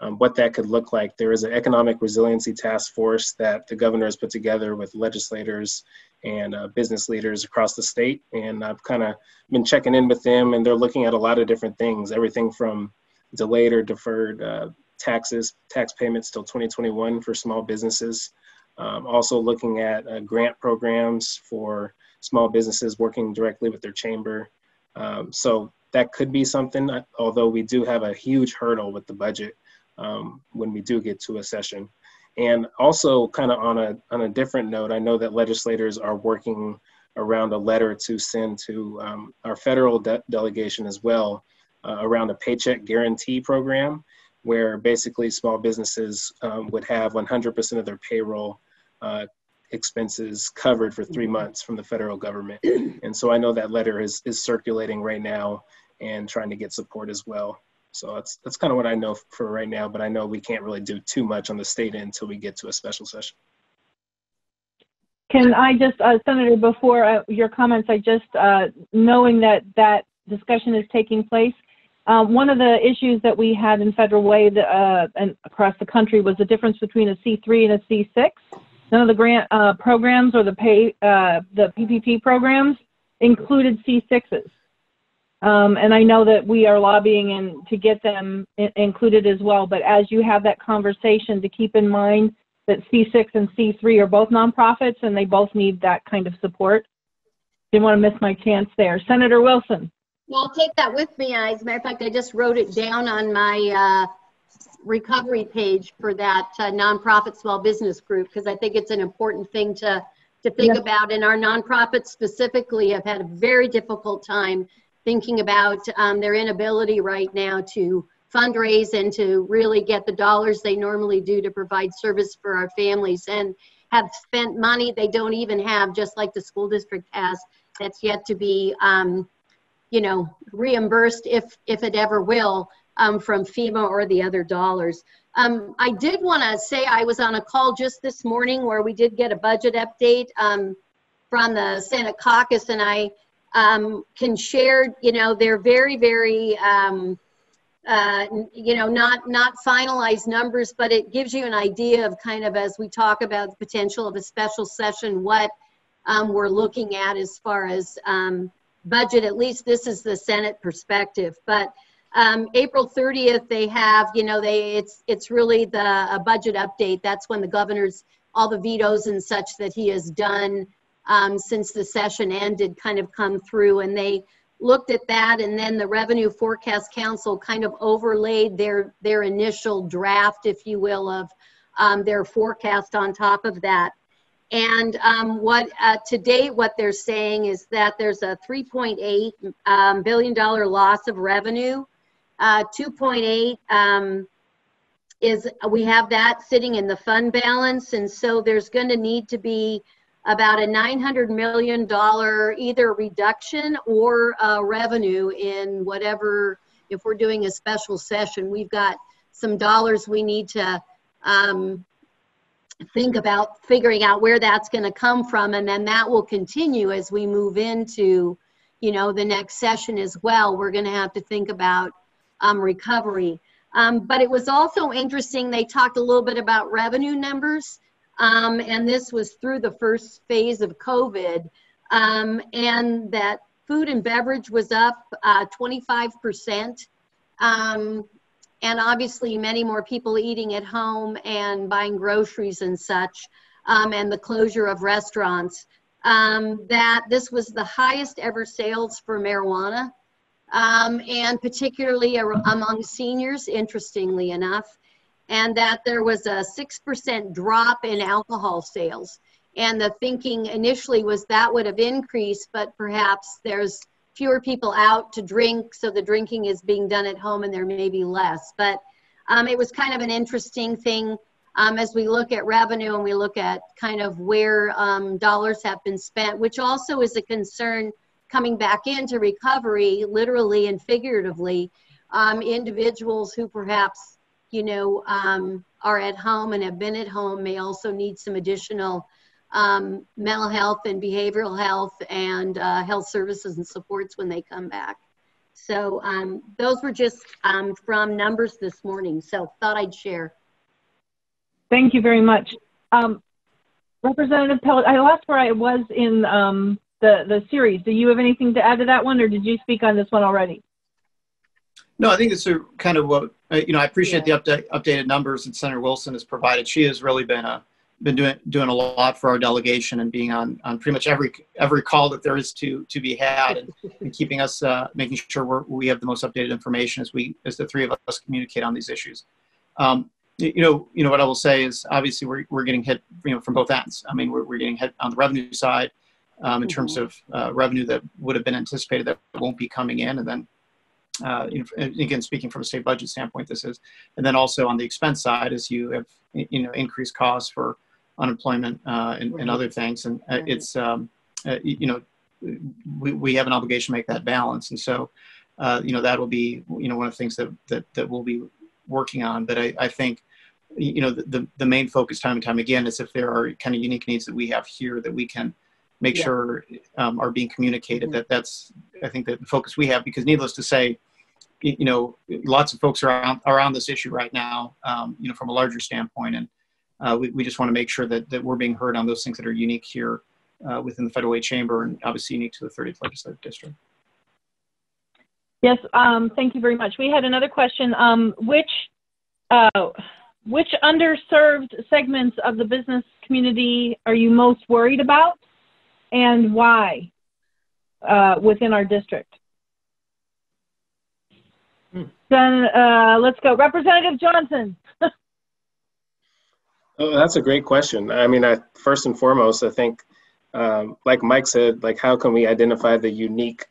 um, what that could look like. There is an economic resiliency task force that the governor has put together with legislators and uh, business leaders across the state, and I've kind of been checking in with them, and they're looking at a lot of different things, everything from delayed or deferred uh, taxes, tax payments till 2021 for small businesses. Um, also looking at uh, grant programs for small businesses working directly with their chamber. Um, so that could be something, uh, although we do have a huge hurdle with the budget um, when we do get to a session. And also kind of on a, on a different note, I know that legislators are working around a letter to send to um, our federal de- delegation as well uh, around a paycheck guarantee program where basically small businesses um, would have 100% of their payroll uh, expenses covered for three months from the federal government. And so I know that letter is, is circulating right now and trying to get support as well. So that's, that's kind of what I know for right now, but I know we can't really do too much on the state end until we get to a special session. Can I just, uh, Senator, before uh, your comments, I just, uh, knowing that that discussion is taking place, uh, one of the issues that we had in Federal Way uh, and across the country was the difference between a C3 and a C6. None of the grant uh, programs or the pay, uh, the PPP programs included C6s. Um, and I know that we are lobbying and to get them included as well. But as you have that conversation, to keep in mind that C6 and C3 are both nonprofits and they both need that kind of support. Didn't want to miss my chance there. Senator Wilson. Well, I'll take that with me. As a matter of fact, I just wrote it down on my uh, recovery page for that uh, nonprofit small business group because I think it's an important thing to to think Yes. about. And our nonprofits specifically have had a very difficult time thinking about um, their inability right now to fundraise and to really get the dollars they normally do to provide service for our families and have spent money they don't even have, just like the school district has, that's yet to be um, you know, reimbursed if, if it ever will, um, from FEMA or the other dollars. Um, I did want to say I was on a call just this morning where we did get a budget update, um, from the Senate caucus and I, um, can share, you know, they're very, very, um, uh, you know, not, not finalized numbers, but it gives you an idea of kind of as we talk about the potential of a special session, what, um, we're looking at as far as, budget, at least this is the Senate perspective. But um, April 30th, they have, you know, they, it's, it's really the, a budget update. That's when the governor's, all the vetoes and such that he has done um, since the session ended kind of come through. And they looked at that and then the Revenue Forecast Council kind of overlaid their, their initial draft, if you will, of um, their forecast on top of that. And um, what uh, to date, what they're saying is that there's a 3.8 um, billion dollar loss of revenue. Uh, 2.8 um, is we have that sitting in the fund balance, and so there's going to need to be about a 900 million dollar either reduction or uh, revenue in whatever. If we're doing a special session, we've got some dollars we need to um, think about figuring out where that's going to come from and then that will continue as we move into you know the next session as well. We're going to have to think about um, recovery. Um, but it was also interesting they talked a little bit about revenue numbers um, and this was through the first phase of covid um, and that food and beverage was up uh, 25% um, and obviously many more people eating at home and buying groceries and such, um, and the closure of restaurants, um, that this was the highest ever sales for marijuana, um, and particularly among seniors, interestingly enough, and that there was a 6% drop in alcohol sales. And the thinking initially was that would have increased, but perhaps there's fewer people out to drink, so the drinking is being done at home and there may be less. But um, it was kind of an interesting thing um, as we look at revenue and we look at kind of where um, dollars have been spent, which also is a concern coming back into recovery, literally and figuratively. Um, individuals who perhaps, you know, um, are at home and have been at home may also need some additional um, mental health and behavioral health and uh, health services and supports when they come back. So um, those were just um, from numbers this morning. So thought I'd share. Thank you very much. Um, Representative Pellet, I lost where I was in um, the, the series. Do you have anything to add to that one or did you speak on this one already? No, I think it's a kind of what, uh, you know, I appreciate yeah. the update, updated numbers that Senator Wilson has provided. She has really been a, been doing doing a lot for our delegation and being on on pretty much every every call that there is to to be had and, and keeping us uh, making sure we're, we have the most updated information as we as the three of us communicate on these issues. Um, you know, you know what I will say is obviously we're we're getting hit you know from both ends. I mean we're we're getting hit on the revenue side um, in terms of uh, revenue that would have been anticipated that won't be coming in, and then uh, you know, again, speaking from a state budget standpoint, this is, and then also on the expense side, as you have, you know, increased costs for unemployment uh, and, and, other things. And uh, it's, um, uh, you know, we, we have an obligation to make that balance. And so, uh, you know, that will be, you know, one of the things that, that, that we'll be working on. But I, I think, you know, the, the main focus time and time again is if there are kind of unique needs that we have here that we can make yeah. sure um, are being communicated mm-hmm. that that's, I think that the focus we have, because needless to say, you know, lots of folks are on, are on this issue right now, um, you know, from a larger standpoint. And, uh, we, we just want to make sure that, that we're being heard on those things that are unique here uh, within the Federal Way Chamber and obviously unique to the 30th Legislative District. Yes, um, thank you very much. We had another question. Um, which, uh, which underserved segments of the business community are you most worried about and why uh, within our district? Hmm. Then uh, let's go. Representative Johnson. Oh, that's a great question. I mean, I, first and foremost, I think, um, like Mike said, like how can we identify the unique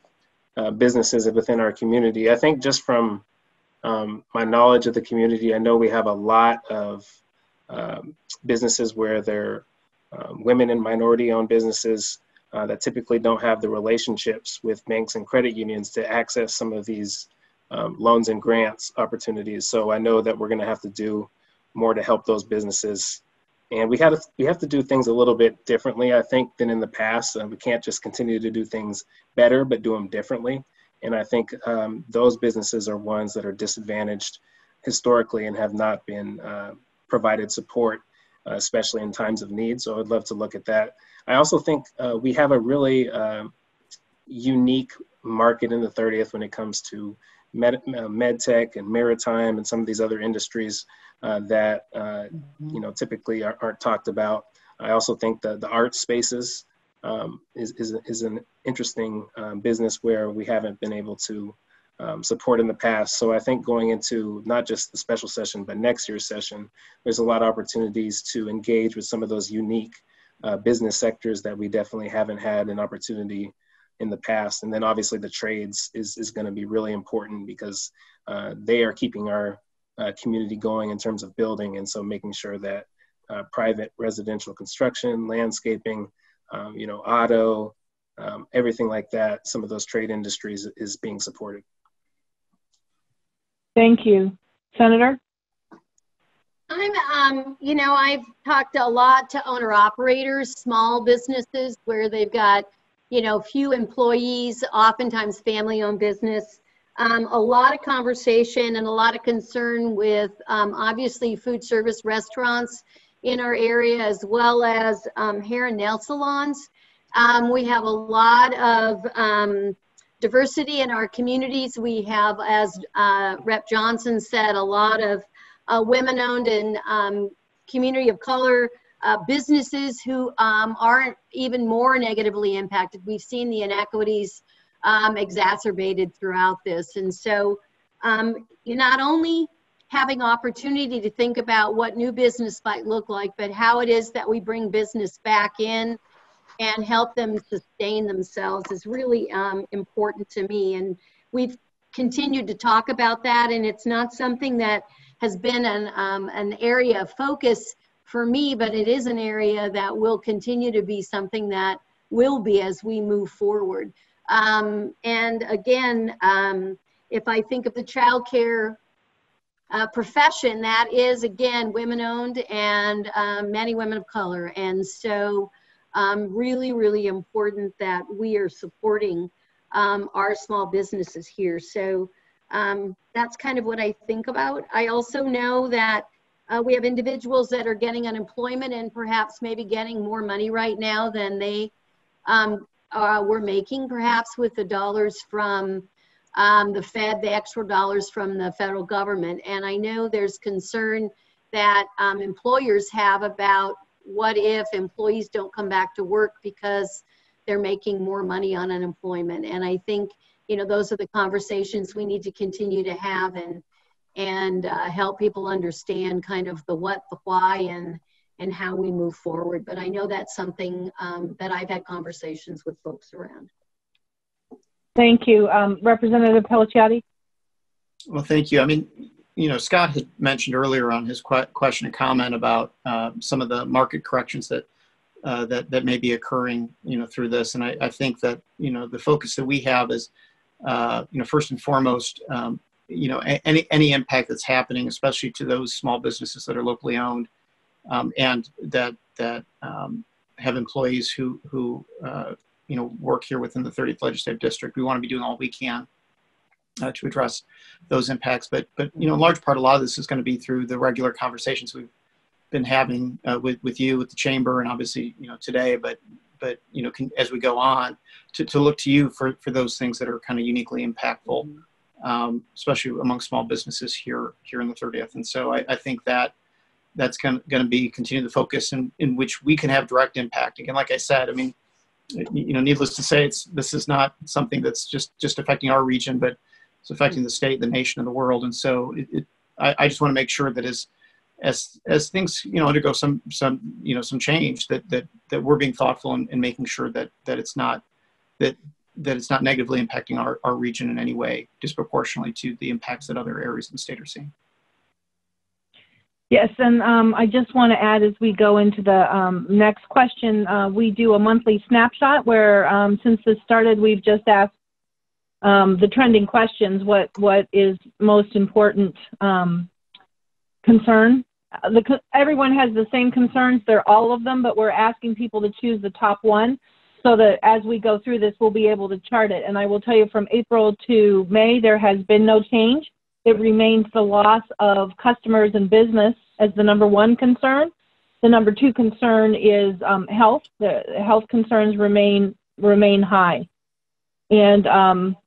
uh, businesses within our community? I think just from um, my knowledge of the community, I know we have a lot of um, businesses where they're um, women and minority-owned businesses uh, that typically don't have the relationships with banks and credit unions to access some of these um, loans and grants opportunities. So I know that we're going to have to do more to help those businesses. And we have to, we have to do things a little bit differently, I think, than in the past. Uh, we can't just continue to do things better, but do them differently. And I think um, those businesses are ones that are disadvantaged historically and have not been uh, provided support, uh, especially in times of need. So I'd love to look at that. I also think uh, we have a really um, unique market in the 30th when it comes to med, uh, med tech and maritime and some of these other industries uh, that uh, you know typically are, not talked about. I also think that the art spaces um, is, is, is an interesting um, business where we haven't been able to um, support in the past. So I think going into not just the special session, but next year's session, there's a lot of opportunities to engage with some of those unique uh, business sectors that we definitely haven't had an opportunity in the past. And then obviously the trades is, is going to be really important because uh, they are keeping our uh, community going in terms of building. And so making sure that uh, private residential construction, landscaping, um, you know, auto, um, everything like that, some of those trade industries is being supported. Thank you. Senator? I'm, um, you know, I've talked a lot to owner operators, small businesses where they've got, you know, few employees, oftentimes family owned business. Um, a lot of conversation and a lot of concern with um, obviously food service restaurants in our area as well as um, hair and nail salons. Um, we have a lot of um, diversity in our communities. We have, as uh, Rep Johnson said, a lot of uh, women-owned and um, community of color uh, businesses who um, aren't even more negatively impacted. We've seen the inequities um, exacerbated throughout this. And so um, you not only having opportunity to think about what new business might look like, but how it is that we bring business back in and help them sustain themselves is really um, important to me. And we've continued to talk about that, and it's not something that has been an, um, an area of focus for me, but it is an area that will continue to be something that will be as we move forward. Um, and again, um, if I think of the childcare uh, profession, that is again women owned and um, many women of color. And so, um, really, really important that we are supporting um, our small businesses here. So, that's kind of what I think about. I also know that uh, we have individuals that are getting unemployment and perhaps maybe getting more money right now than they um, uh, were making, perhaps with the dollars from um, the Fed, the extra dollars from the federal government. And I know there's concern that um, employers have about what if employees don't come back to work because they're making more money on unemployment. And I think, you know, those are the conversations we need to continue to have and and uh, help people understand kind of the what, the why, and and how we move forward. But I know that's something um, that I've had conversations with folks around. Thank you. Um, Representative Pellicciotti? Well, thank you. I mean, you know, Scott had mentioned earlier on his question and comment about uh, some of the market corrections that uh, that that may be occurring, you know, through this. And I, I think that you know the focus that we have is, uh, you know, first and foremost, um, you know, any any impact that's happening, especially to those small businesses that are locally owned, um, and that that um, have employees who who uh, you know work here within the 30th legislative district. We want to be doing all we can uh, to address those impacts. But but you know, in large part, a lot of this is going to be through the regular conversations we've been having uh, with with you, with the chamber, and obviously you know today. But but you know, can, as we go on, to, to look to you for for those things that are kind of uniquely impactful, um, especially among small businesses here here in the 30th. And so I, I think that that's going to be continue the focus in, in which we can have direct impact. Again, like I said, I mean, you know, needless to say, it's this is not something that's just just affecting our region, but it's affecting the state, the nation, and the world. And so, it, it, I, I, just want to make sure that as as as things you know undergo some some you know some change, that that that we're being thoughtful in making sure that that it's not that that it's not negatively impacting our, our region in any way disproportionately to the impacts that other areas of the state are seeing. Yes, and um, I just want to add as we go into the um, next question, uh, we do a monthly snapshot where um, since this started, we've just asked um, the trending questions, what, what is most important um, concern. The, everyone has the same concerns, they're all of them, but we're asking people to choose the top one so that as we go through this, we'll be able to chart it. And I will tell you from April to May, there has been no change it remains the loss of customers and business as the number one concern. The number two concern is um, health. The health concerns remain remain high, and um,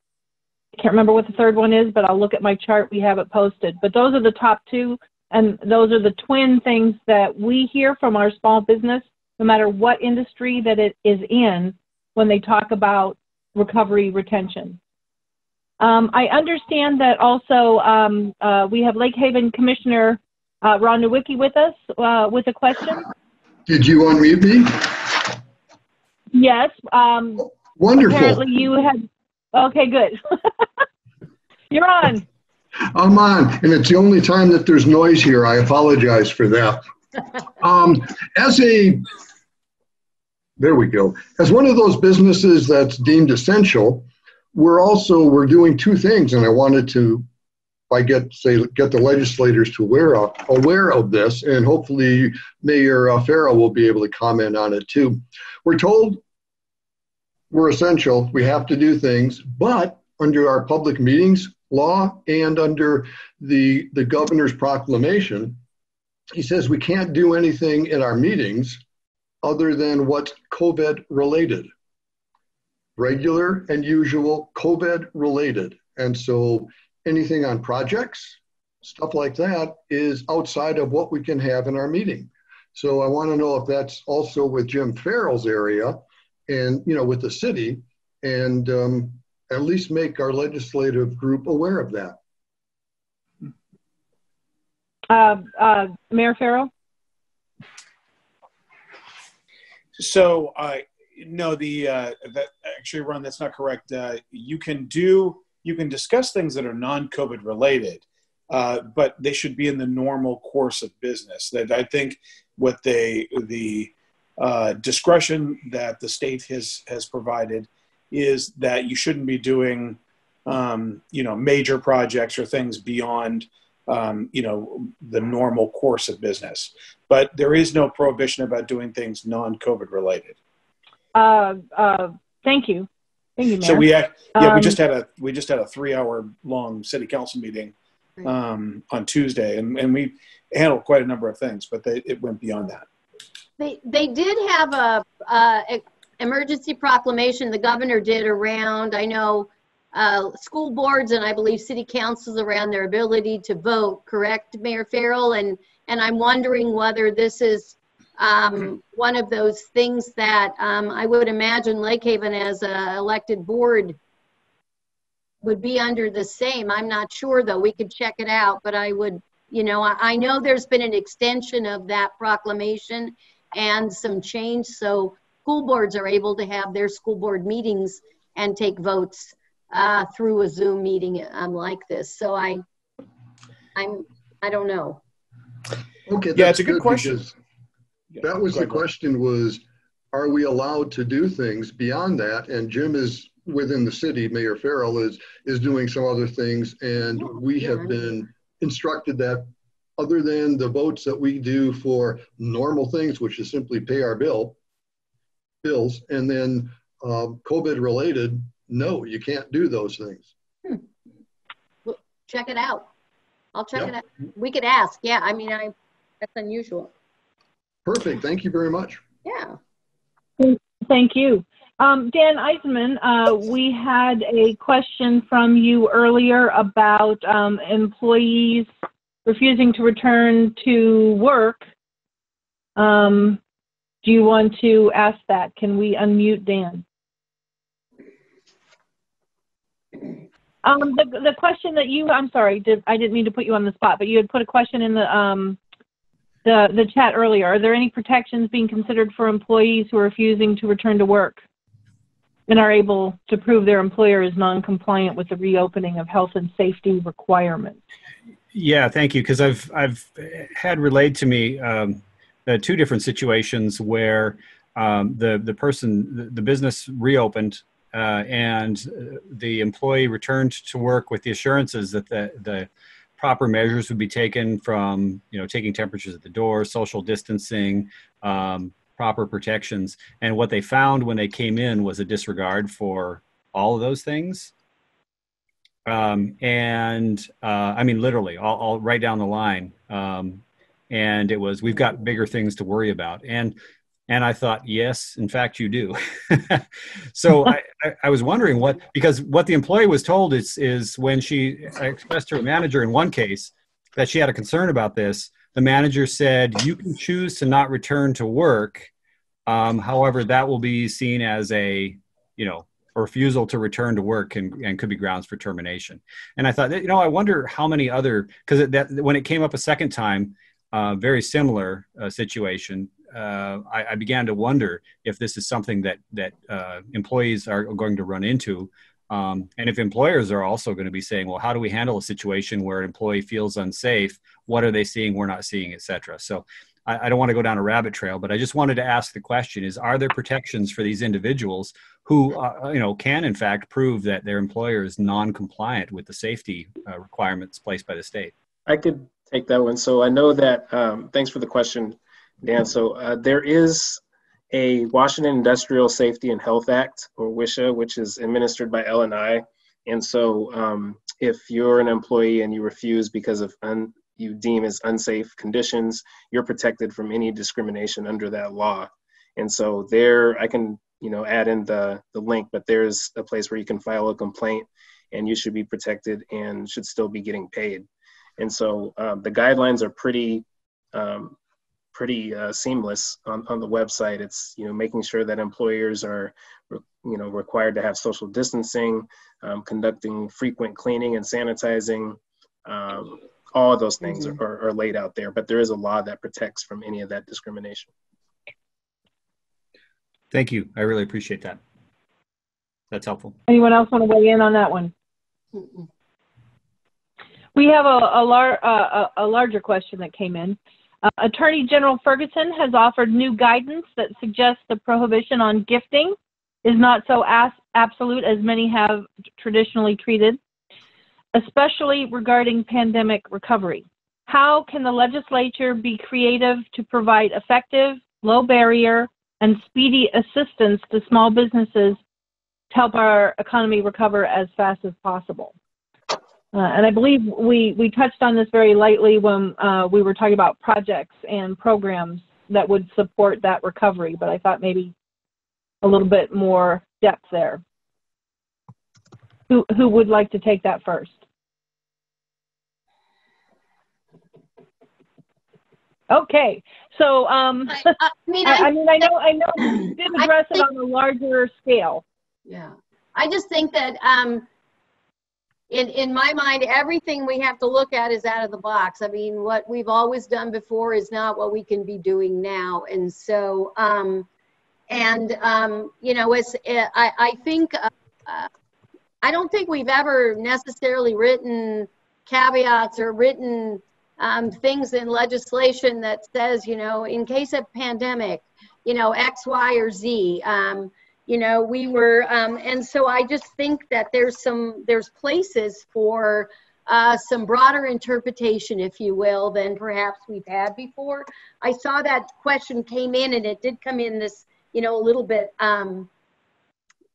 I can't remember what the third one is, but I'll look at my chart. We have it posted. But those are the top two, and those are the twin things that we hear from our small business, no matter what industry that it is in, when they talk about recovery retention. Um, I understand that also um, uh, we have Lake Haven Commissioner uh, Ron Nowicki with us uh, with a question. Did you unmute me? Yes. Um, Wonderful. Apparently you had. Okay, good. You're on. I'm on, and it's the only time that there's noise here. I apologize for that. Um, as a, there we go. As one of those businesses that's deemed essential, we're also we're doing two things and i wanted to I get say get the legislators to aware of, aware of this, and hopefully Mayor uh, Farrell will be able to comment on it too. We're told we're essential. We have to do things, but under our public meetings law and under the the governor's proclamation, he says we can't do anything in our meetings other than what's COVID related, regular and usual COVID related. And so anything on projects, stuff like that is outside of what we can have in our meeting. So I want to know if that's also with Jim Farrell's area and, you know, with the city and um, at least make our legislative group aware of that. Uh, uh, Mayor Farrell? So, uh, no, the uh, that actually, Ron, that's not correct. Uh, you can do you can discuss things that are non-COVID related, uh, but they should be in the normal course of business. That I think what they the uh, discretion that the state has has provided is that you shouldn't be doing um, you know major projects or things beyond um, you know the normal course of business. But there is no prohibition about doing things non-COVID related. Uh, uh, thank you. Thank you, Mayor. So we had, yeah, Um, we just had a we just had a three hour long city council meeting um, on Tuesday, and, and we handled quite a number of things, but they, it went beyond that. They, they did have a, uh, e- emergency proclamation the governor did around, I know, uh, school boards and I believe city councils around their ability to vote, correct, Mayor Farrell? And, and I'm wondering whether this is, um, one of those things that, um, I would imagine Lake Haven as an elected board would be under the same. I'm not sure, though. We could check it out, but I would, you know, I, I know there's been an extension of that proclamation and some change, so school boards are able to have their school board meetings and take votes uh, through a Zoom meeting um, like this. So I, I'm, I don't know. Okay, Yeah, it's a good question. because That was the question was, are we allowed to do things beyond that? And Jim is within the city, Mayor Farrell is, is doing some other things. And we have been instructed that other than the votes that we do for normal things, which is simply pay our bill, bills, and then um, COVID related, no, you can't do those things. Check it out. I'll check Yep. it out. We could ask. Yeah, I mean, I, that's unusual. Perfect. Thank you very much. Yeah. Thank you. Um, Dan Eisenman, uh, we had a question from you earlier about um, employees refusing to return to work. Um, do you want to ask that? Can we unmute Dan? Um, the, the question that you, I'm sorry, did, I didn't mean to put you on the spot, but you had put a question in the, um, the, the chat earlier. Are there any protections being considered for employees who are refusing to return to work and are able to prove their employer is non-compliant with the reopening of health and safety requirements? Yeah, thank you. Because I've I've had relayed to me um, uh, two different situations where um, the the person the, the business reopened uh, and uh, the employee returned to work with the assurances that the the proper measures would be taken from you know taking temperatures at the door, social distancing, um, proper protections, and what they found when they came in was a disregard for all of those things. Um, and uh, I mean literally, all, all right down the line. Um, and it was we've got bigger things to worry about, and and I thought, yes, in fact, you do. so I, I, was wondering what because what the employee was told is is when she expressed to her manager in one case that she had a concern about this, the manager said you can choose to not return to work. Um, however, that will be seen as a you know a refusal to return to work and, and could be grounds for termination. And I thought, you know, I wonder how many other because that when it came up a second time, uh, very similar uh, situation. Uh, I, I began to wonder if this is something that that uh, employees are going to run into, um, and if employers are also going to be saying, "Well, how do we handle a situation where an employee feels unsafe? What are they seeing we're not seeing, etc." So, I, I don't want to go down a rabbit trail, but I just wanted to ask the question: Is are there protections for these individuals who, uh, you know, can in fact prove that their employer is non-compliant with the safety uh, requirements placed by the state? I could take that one. So I know that. Um, thanks for the question, Dan. So uh, there is a Washington Industrial Safety and Health Act, or WISHA, which is administered by L&I. And so um, if you're an employee and you refuse because of un, you deem as unsafe conditions, you're protected from any discrimination under that law. And so there, I can you know add in the the link, but there's a place where you can file a complaint, and you should be protected and should still be getting paid. And so um, the guidelines are pretty um, pretty uh, seamless on, on the website. It's you know making sure that employers are you know required to have social distancing, um, conducting frequent cleaning and sanitizing. Um, all of those things mm-hmm. are, are laid out there, but there is a law that protects from any of that discrimination. Thank you. I really appreciate that. That's helpful. Anyone else want to weigh in on that one? We have a, a, lar- uh, a, a larger question that came in. Uh, Attorney General Ferguson has offered new guidance that suggests the prohibition on gifting is not so as- absolute as many have traditionally treated especially regarding pandemic recovery. How can the legislature be creative to provide effective, low barrier, and speedy assistance to small businesses to help our economy recover as fast as possible? Uh, and I believe we, we touched on this very lightly when uh, we were talking about projects and programs that would support that recovery, but I thought maybe a little bit more depth there. Who, who would like to take that first? Okay, so um, I, I mean, I, I, mean, I know, I know, you did address think, it on a larger scale. Yeah, I just think that um, in in my mind, everything we have to look at is out of the box. I mean, what we've always done before is not what we can be doing now, and so um, and um, you know, it's I I think uh, uh, I don't think we've ever necessarily written caveats or written um, things in legislation that says, you know, in case of pandemic, you know, X, Y, or Z. Um, you know, we were, um, and so I just think that there's some, there's places for uh, some broader interpretation, if you will, than perhaps we've had before. I saw that question came in, and it did come in this, you know, a little bit. Um,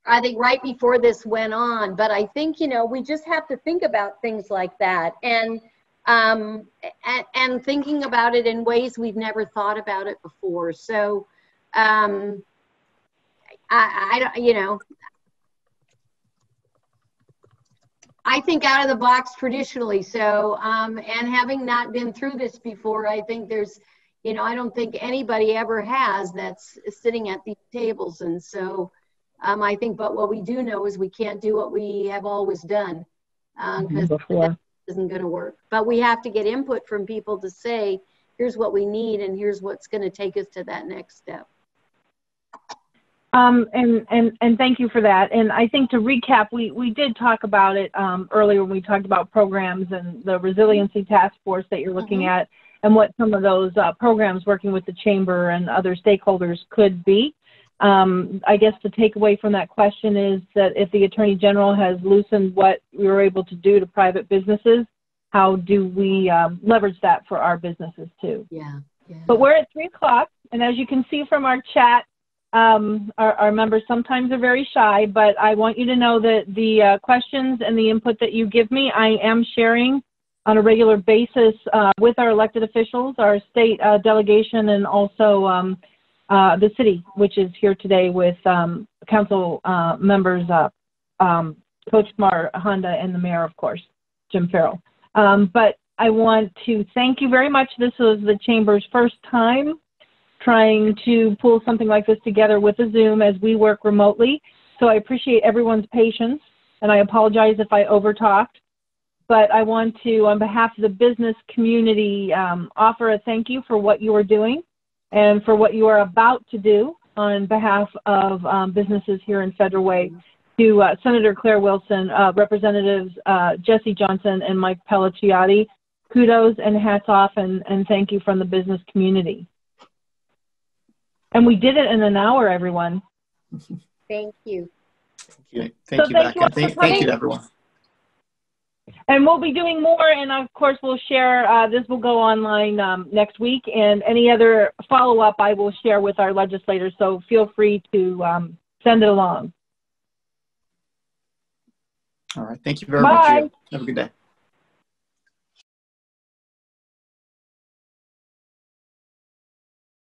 I think right before this went on, but I think you know we just have to think about things like that and um, and, and, thinking about it in ways we've never thought about it before. So, um, I, I don't, you know, I think out of the box traditionally. So, um, and having not been through this before, I think there's, you know, I don't think anybody ever has that's sitting at these tables. And so, um, I think, but what we do know is we can't do what we have always done. Um, before isn't going to work. But we have to get input from people to say, here's what we need and here's what's going to take us to that next step. Um, and, and, and thank you for that. And I think to recap, we, we did talk about it um, earlier when we talked about programs and the resiliency task force that you're looking mm-hmm. at and what some of those uh, programs working with the chamber and other stakeholders could be. Um, I guess the takeaway from that question is that if the Attorney General has loosened what we were able to do to private businesses, how do we um, leverage that for our businesses too? Yeah, yeah. But we're at three o'clock, and as you can see from our chat, um, our, our, members sometimes are very shy, but I want you to know that the uh, questions and the input that you give me, I am sharing on a regular basis uh, with our elected officials, our state uh, delegation, and also um, uh, the city, which is here today with um, council uh, members, uh, um, Kochmar Honda, and the mayor, of course, Jim Farrell. Um, but I want to thank you very much. This was the chamber's first time trying to pull something like this together with a Zoom as we work remotely. So I appreciate everyone's patience, and I apologize if I overtalked. But I want to, on behalf of the business community, um, offer a thank you for what you are doing and for what you are about to do on behalf of um, businesses here in Federal Way to uh, Senator Claire Wilson, uh, Representatives uh, Jesse Johnson and Mike Pellicciotti. Kudos and hats off and, and thank you from the business community. And we did it in an hour, everyone. Thank you. Thank you. Thank So you, thank you Becca. all for Thank, thank you coming. to everyone. And we'll be doing more, and of course, we'll share, uh, this will go online um, next week, and any other follow-up I will share with our legislators, so feel free to um, send it along. All right. Thank you very much. Bye. Have a good day.